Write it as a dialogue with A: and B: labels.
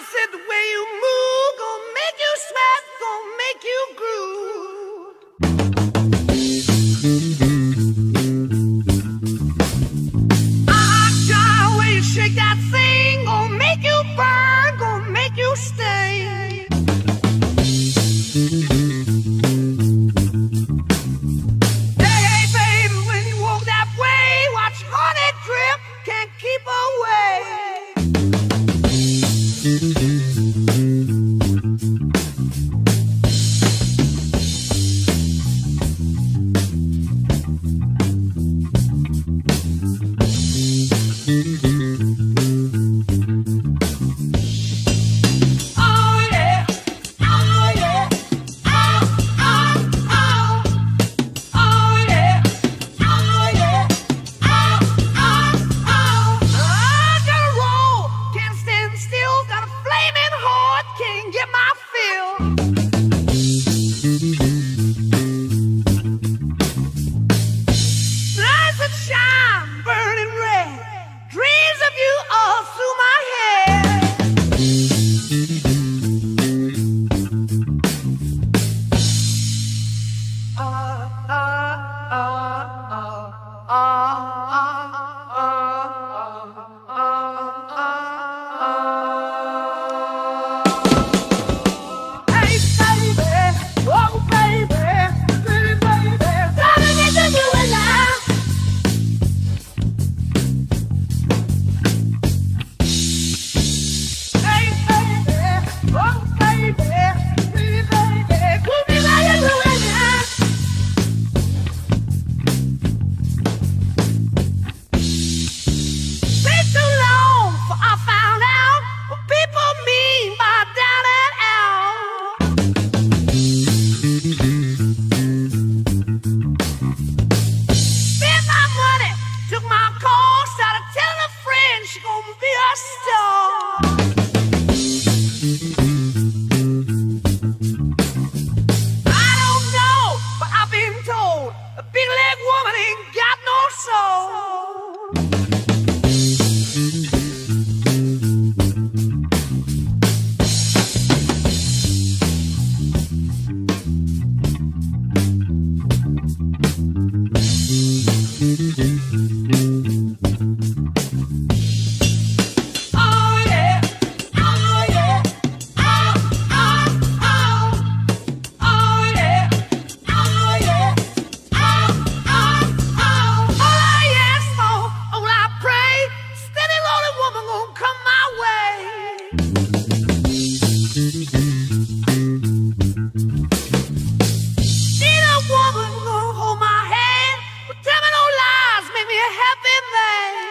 A: mama said the way you move gonna make you sweat, gonna make you groove. Ah, way you shake that thing, gonna make you burn, gonna make you stay. morning Hold my hand, tell me no lies, make me a happy man.